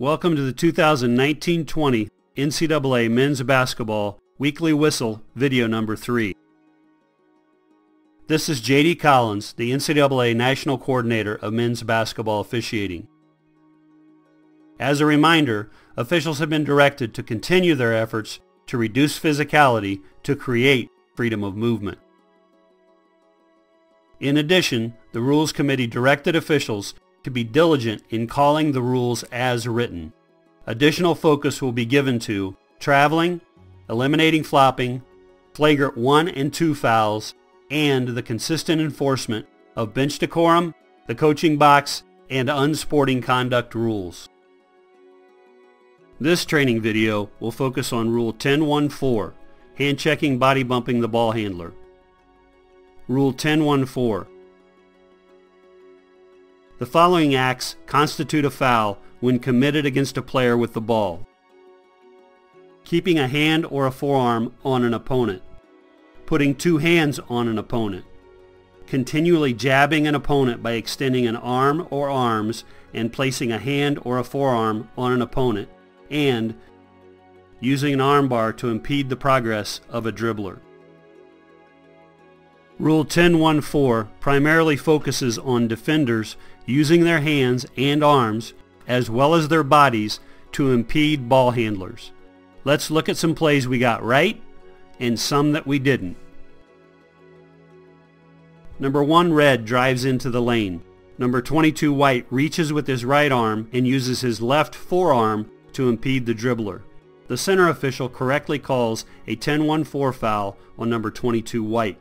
Welcome to the 2019-20 NCAA Men's Basketball Weekly Whistle video number 3. This is J.D. Collins, the NCAA National Coordinator of Men's Basketball Officiating. As a reminder, officials have been directed to continue their efforts to reduce physicality to create freedom of movement. In addition, the Rules Committee directed officials to be diligent in calling the rules as written. Additional focus will be given to traveling, eliminating flopping, flagrant 1 and 2 fouls, and the consistent enforcement of bench decorum, the coaching box, and unsporting conduct rules. This training video will focus on Rule 10.1.4, hand checking body bumping the ball handler. Rule 10.1.4, the following acts constitute a foul when committed against a player with the ball. Keeping a hand or a forearm on an opponent. Putting two hands on an opponent. Continually jabbing an opponent by extending an arm or arms and placing a hand or a forearm on an opponent. And using an armbar to impede the progress of a dribbler. Rule 10.1.4 primarily focuses on defenders using their hands and arms as well as their bodies to impede ball handlers. Let's look at some plays we got right and some that we didn't. Number 1 Red drives into the lane. Number 22 White reaches with his right arm and uses his left forearm to impede the dribbler. The center official correctly calls a 10-1-4 foul on number 22 White.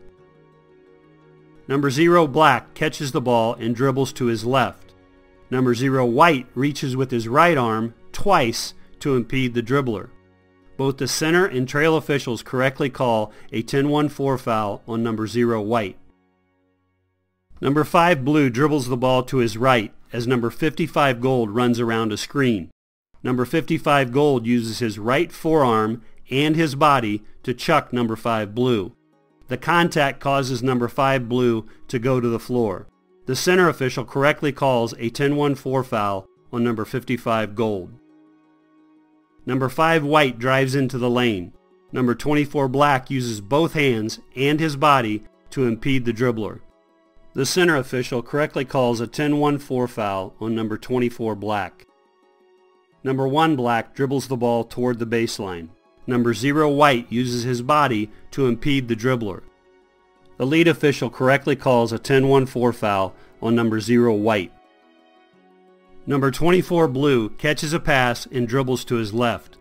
Number 0 Black catches the ball and dribbles to his left. Number 0 White reaches with his right arm twice to impede the dribbler. Both the center and trail officials correctly call a 10-1-4 foul on number 0 White. Number 5 Blue dribbles the ball to his right as number 55 Gold runs around a screen. Number 55 Gold uses his right forearm and his body to chuck number 5 Blue. The contact causes number 5 blue to go to the floor. The center official correctly calls a 10-1-4 foul on number 55 gold. Number 5 white drives into the lane. Number 24 black uses both hands and his body to impede the dribbler. The center official correctly calls a 10-1-4 foul on number 24 black. Number 1 black dribbles the ball toward the baseline. Number 0 White uses his body to impede the dribbler. The lead official correctly calls a 10-1-4 foul on number 0 White. Number 24 Blue catches a pass and dribbles to his left.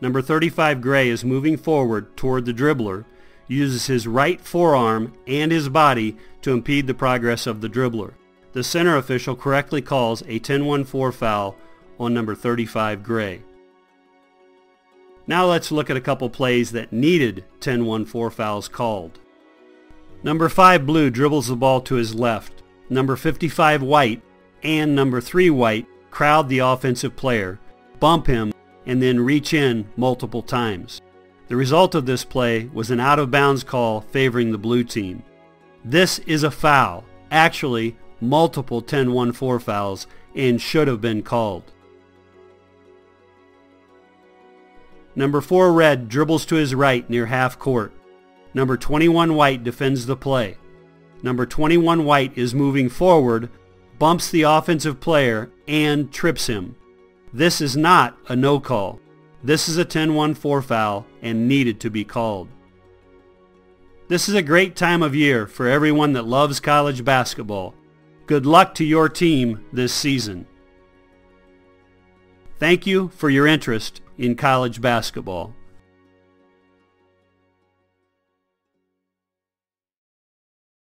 Number 35 Gray is moving forward toward the dribbler, uses his right forearm and his body to impede the progress of the dribbler. The center official correctly calls a 10-1-4 foul on number 35 Gray. Now let's look at a couple plays that needed 10-1-4 fouls called. Number 5 Blue dribbles the ball to his left. Number 55 White and number 3 White crowd the offensive player, bump him, and then reach in multiple times. The result of this play was an out-of-bounds call favoring the blue team. This is a foul, actually multiple 10-1-4 fouls, and should have been called. Number 4 Red dribbles to his right near half court. Number 21 White defends the play. Number 21 White is moving forward, bumps the offensive player, and trips him. This is not a no call. This is a 10-1-4 foul and needed to be called. This is a great time of year for everyone that loves college basketball. Good luck to your team this season. Thank you for your interest in college basketball.